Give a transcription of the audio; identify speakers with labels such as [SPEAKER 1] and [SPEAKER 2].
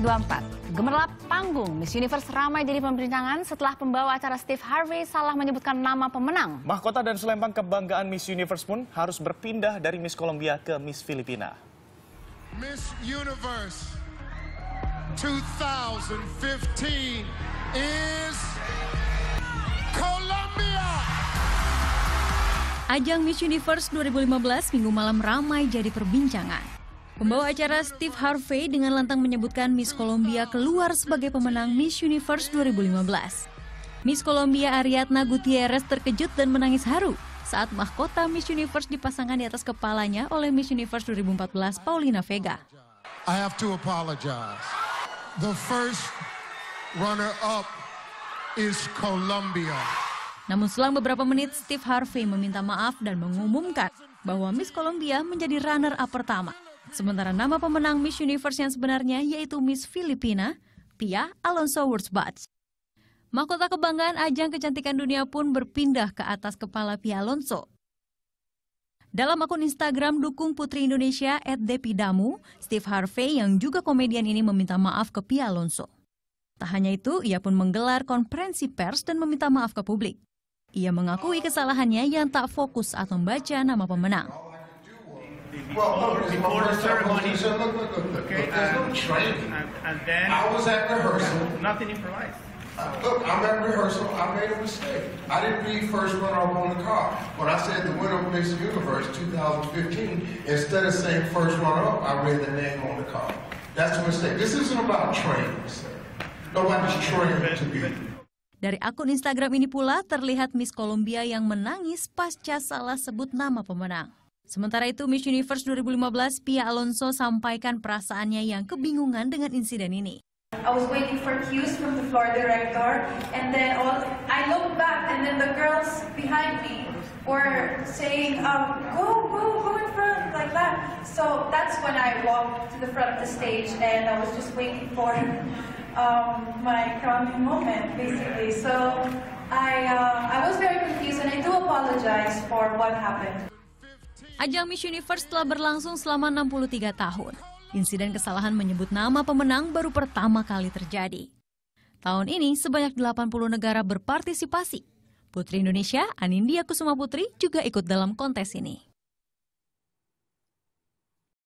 [SPEAKER 1] 24. Gemerlap panggung Miss Universe ramai jadi pembincangan setelah pembawa acara Steve Harvey salah menyebutkan nama pemenang.
[SPEAKER 2] Mahkota dan selempang kebanggaan Miss Universe pun harus berpindah dari Miss Colombia ke Miss Filipina.
[SPEAKER 3] Miss Universe 2015 is Colombia.
[SPEAKER 4] Ajang Miss Universe 2015 minggu malam ramai jadi perbincangan. Pembawa acara Steve Harvey dengan lantang menyebutkan Miss Colombia keluar sebagai pemenang Miss Universe 2015. Miss Colombia Ariadna Gutierrez terkejut dan menangis haru saat mahkota Miss Universe dipasangkan di atas kepalanya oleh Miss Universe 2014 Paulina Vega.
[SPEAKER 3] I have to apologize. The first runner-up is Colombia.
[SPEAKER 4] Namun selang beberapa menit, Steve Harvey meminta maaf dan mengumumkan bahwa Miss Colombia menjadi runner-up pertama. Sementara nama pemenang Miss Universe yang sebenarnya yaitu Miss Filipina, Pia Alonso Wurzbach. Mahkota kebanggaan ajang kecantikan dunia pun berpindah ke atas kepala Pia Alonso. Dalam akun Instagram dukung Putri Indonesia @depidamu, Steve Harvey yang juga komedian ini meminta maaf ke Pia Alonso. Tak hanya itu, ia pun menggelar konferensi pers dan meminta maaf ke publik. Ia mengakui kesalahannya yang tak fokus saat membaca nama pemenang.
[SPEAKER 5] Well, look, before the ceremony. Look, look, look, look. Okay, look, there's no training.
[SPEAKER 6] And, and then
[SPEAKER 5] I was at rehearsal.
[SPEAKER 6] nothing improvised.
[SPEAKER 5] Uh, look, I'm at rehearsal. I made a mistake. I didn't read first runner up on the card. When I said the winner of Miss Universe 2015, instead of saying first runner up, I read the name on the card. That's a mistake. This isn't about training, sir. Nobody's trained to be.
[SPEAKER 4] Dari akun Instagram ini pula terlihat Miss Columbia yang menangis pasca salah sebut nama pemenang. Sementara itu, Miss Universe 2015, Pia Alonso sampaikan perasaannya yang kebingungan dengan insiden ini.
[SPEAKER 7] I was waiting for cues from the floor director, and then all, I looked back, and then the girls behind me were saying, um, "Go, go, go in front," like that. So that's when I walked to the front of the stage, and I was just waiting for um, my crowning moment, basically. So I, uh, I was very confused, and I do apologize for what happened.
[SPEAKER 4] Ajang Miss Universe telah berlangsung selama 63 tahun. Insiden kesalahan menyebut nama pemenang baru pertama kali terjadi. Tahun ini sebanyak 80 negara berpartisipasi. Putri Indonesia, Anindya Kusuma Putri juga ikut dalam kontes ini.